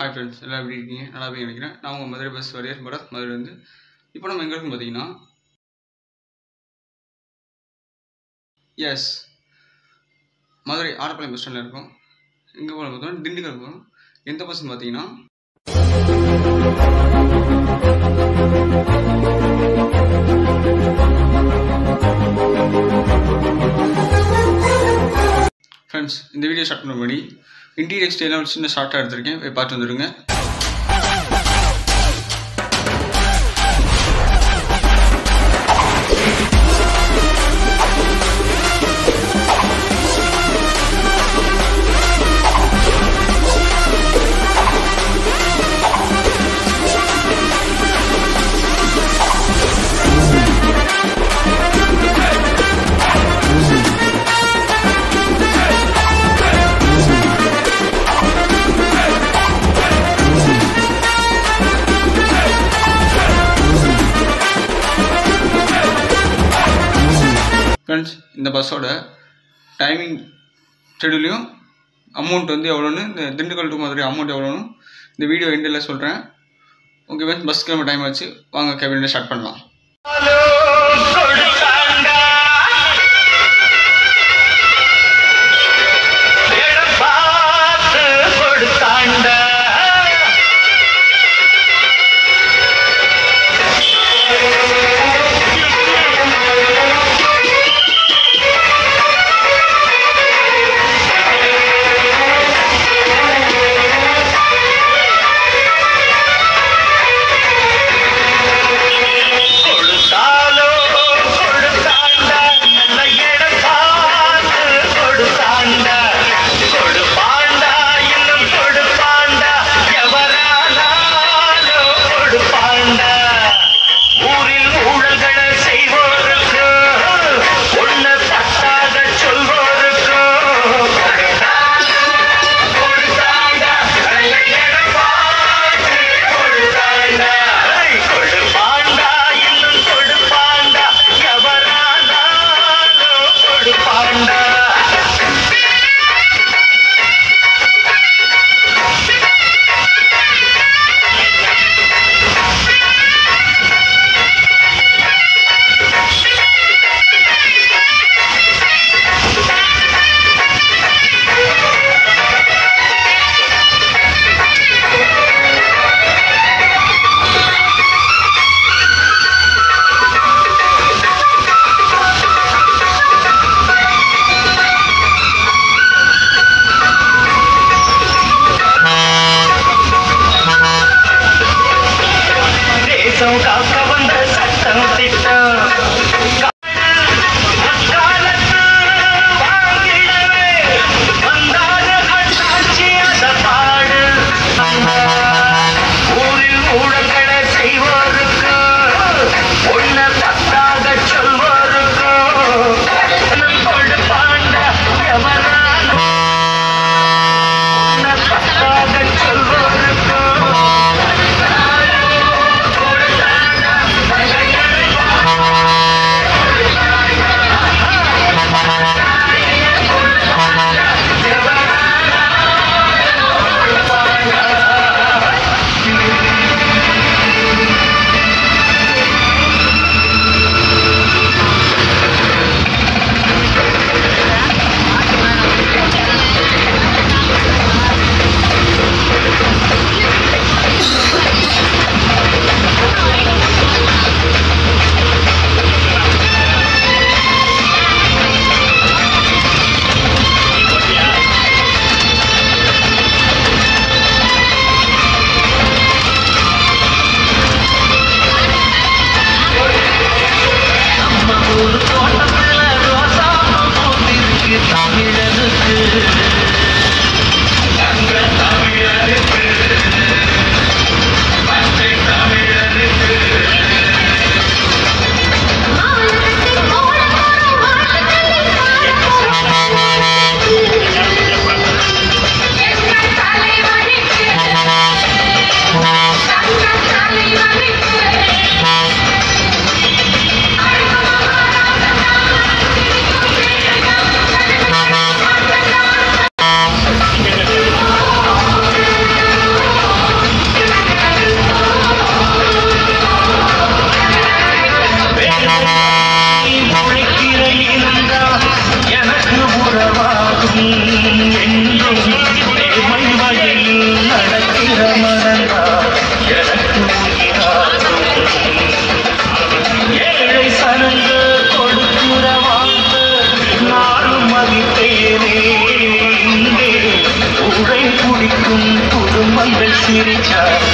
Hi friends எல்லாம் எப்படி இருக்கீங்க நல்லா போய் நினைக்கிறேன். நான் உங்கள் மதுரை பஸ் வரையர் பரத் மதுரைலேருந்து இப்போ நம்ம எங்கே இருக்குன்னு பார்த்தீங்கன்னா எஸ் மதுரை ஆடப்பாளையம் பஸ் ஸ்டாண்டில் இருக்கோம். எங்கே போகணும் பார்த்தோம்னா திண்டுக்கல் போகணும் எந்த பஸ்ன்னு பார்த்தீங்கன்னா ஃப்ரெண்ட்ஸ் இந்த வீடியோ ஸ்டார்ட் பண்ண முன்னாடி இன்டீரியர் ஸ்டைலாக ஒரு சின்ன ஷார்ட்டாக எடுத்திருக்கேன். போய் பார்த்து வந்துடுங்க இந்த பஸ்ஸோட டைமிங் ஷெடியூலையும் அமௌண்ட் வந்து எவ்வளோன்னு இந்த திண்டுக்கல் டு மதுரை அமௌண்ட் எவ்வளோன்னு இந்த வீடியோ எண்டில் சொல்கிறேன் ஓகே பஸ் கிளம்ப டைம் ஆச்சு. வாங்க கேபினில் ஸ்டார்ட் பண்ணலாம். need each other.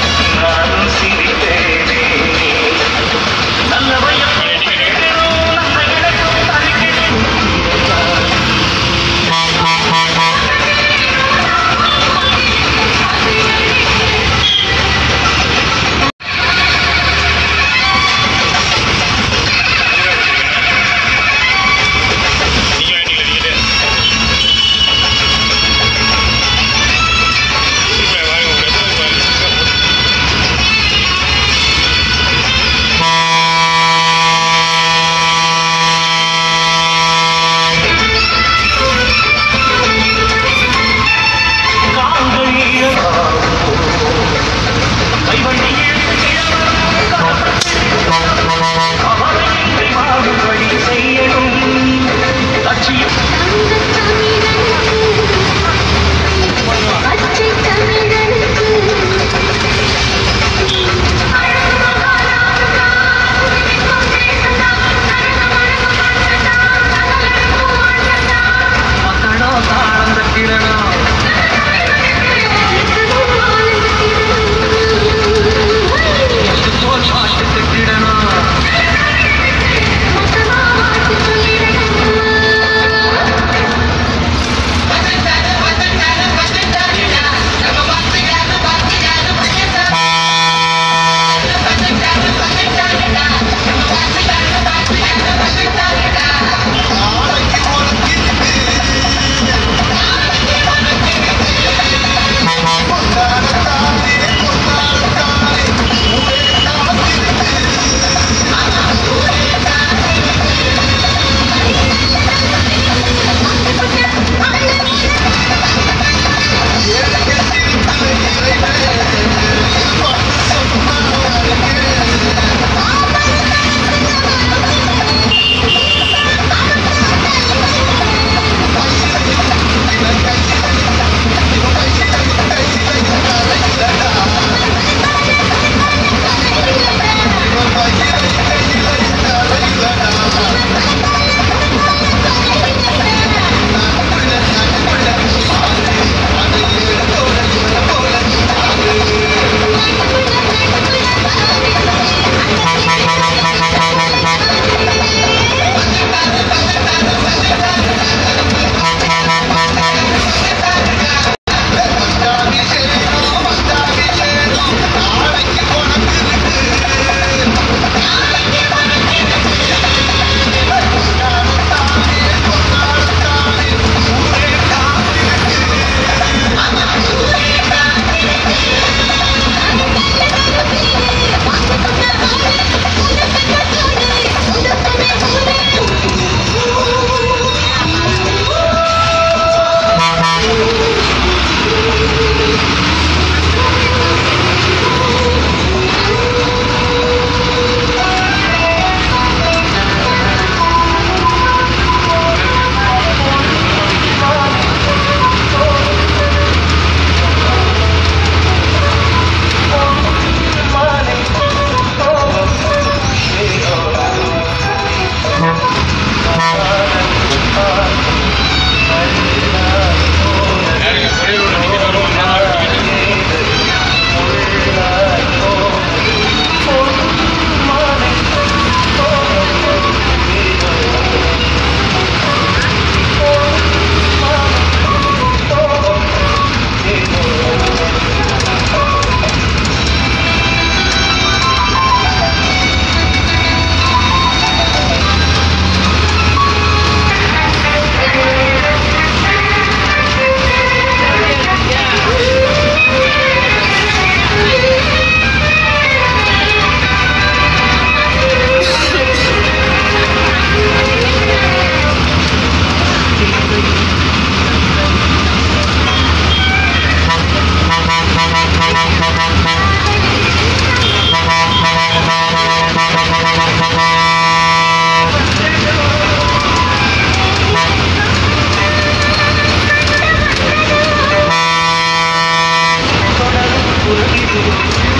Thank you.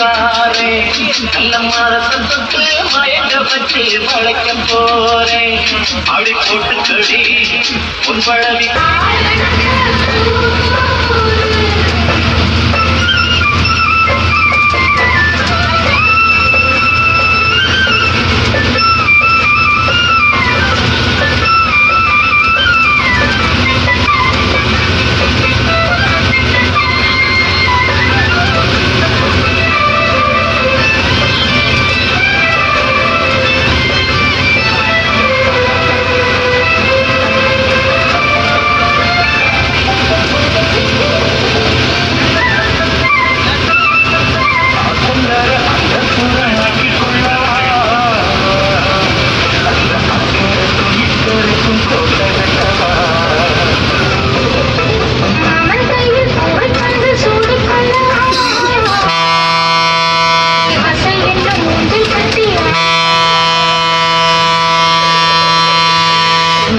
பல்லவிக்காரே நல்ல மரத்தை தொட்டு மயங்க வச்சு மழைக்க போறேன் அப்படி போட்டு கடி உன் பழவி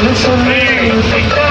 Revolution.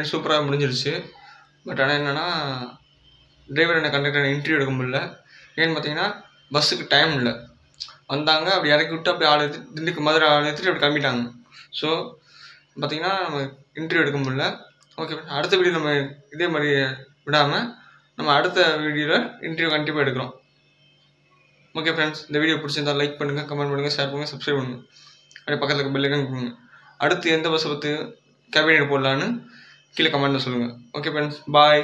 பார்த்தீங்கன்னா சூப்பராக முடிஞ்சிருச்சு பட் ஆனால் என்னென்னா டிரைவர் என்ன கண்டக்டர் இன்டர்வியூ எடுக்க முடியல. ஏன்னு பார்த்தீங்கன்னா பஸ்ஸுக்கு டைம் இல்லை. வந்தாங்க அப்படி இறக்கி விட்டு அப்படி ஆள் எடுத்து திண்டுக்கு மதுரை ஆள் எடுத்துட்டு அப்படி கிளம்பிட்டாங்க. ஸோ பார்த்தீங்கன்னா நம்ம இன்டர்வியூ எடுக்க முடியல. ஓகே அடுத்த வீடியோ நம்ம இதே மாதிரி விடாமல் நம்ம அடுத்த வீடியோவில் இன்டர்வியூ கண்டிப்பாக எடுக்கிறோம். ஓகே ஃப்ரெண்ட்ஸ் இந்த வீடியோ பிடிச்சிருந்தா லைக் பண்ணுங்கள் கமெண்ட் பண்ணுங்கள் ஷேர் பண்ணுங்கள் சப்ஸ்கிரைப் பண்ணுங்கள் அப்படியே பக்கத்தில் இருக்க பெல்லைக்கன் கொடுங்க. அடுத்து எந்த பஸ்ஸை பற்றி கேபினெட் போடலான்னு கீழே கமெண்ட்டில் சொல்லுங்கள் ஓகே ஃப்ரெண்ட்ஸ் பாய்